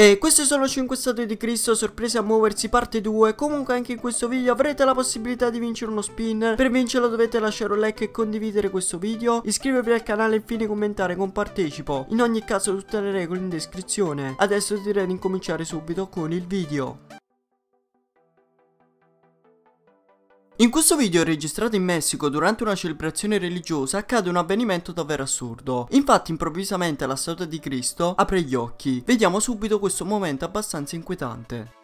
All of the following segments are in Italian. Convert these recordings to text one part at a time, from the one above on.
E queste sono 5 statue di Cristo sorprese a muoversi parte 2 Comunque anche in questo video avrete la possibilità di vincere uno spin. Per vincerlo dovete lasciare un like e condividere questo video. Iscrivervi al canale e infine commentare con partecipo. In ogni caso tutte le regole in descrizione. Adesso direi di incominciare subito con il video In questo video registrato in Messico durante una celebrazione religiosa accade un avvenimento davvero assurdo. Infatti improvvisamente la statua di Cristo apre gli occhi. Vediamo subito questo momento abbastanza inquietante.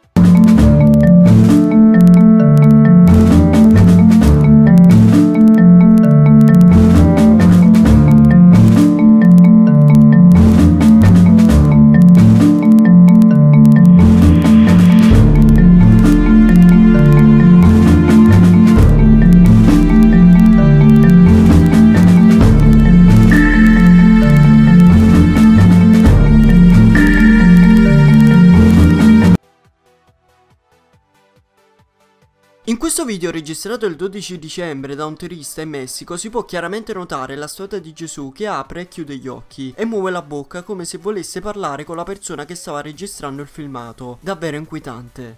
In questo video registrato il 12 dicembre da un turista in Messico si può chiaramente notare la statua di Gesù che apre e chiude gli occhi e muove la bocca come se volesse parlare con la persona che stava registrando il filmato. Davvero inquietante.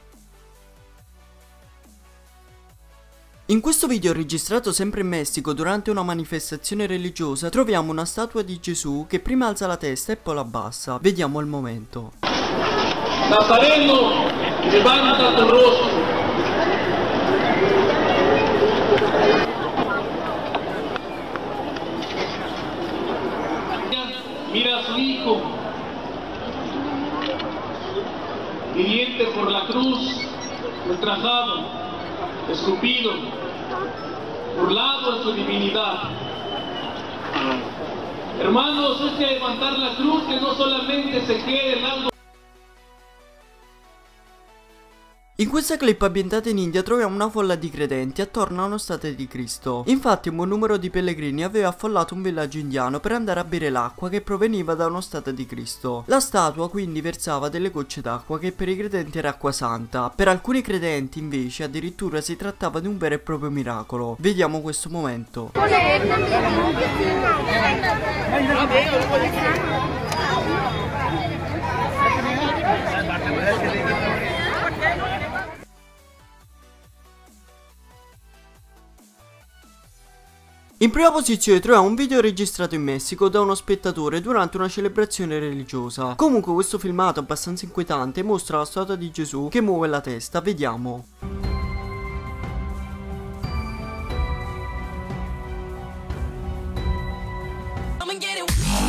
In questo video registrato sempre in Messico durante una manifestazione religiosa troviamo una statua di Gesù che prima alza la testa e poi la abbassa. Vediamo il momento. Nazareno, levanta tu rostro. Mira a su hijo, viviente por la cruz, ultrajado, escupido, burlado en su divinidad. Hermanos, es que levantar la cruz que no solamente se quede en algo In questa clip ambientata in India troviamo una folla di credenti attorno a una statua di Cristo. Infatti un buon numero di pellegrini aveva affollato un villaggio indiano per andare a bere l'acqua che proveniva da una statua di Cristo. La statua quindi versava delle gocce d'acqua che per i credenti era acqua santa. Per alcuni credenti invece addirittura si trattava di un vero e proprio miracolo. Vediamo questo momento. In prima posizione troviamo un video registrato in Messico da uno spettatore durante una celebrazione religiosa. Comunque questo filmato abbastanza inquietante mostra la statua di Gesù che muove la testa, vediamo. get it.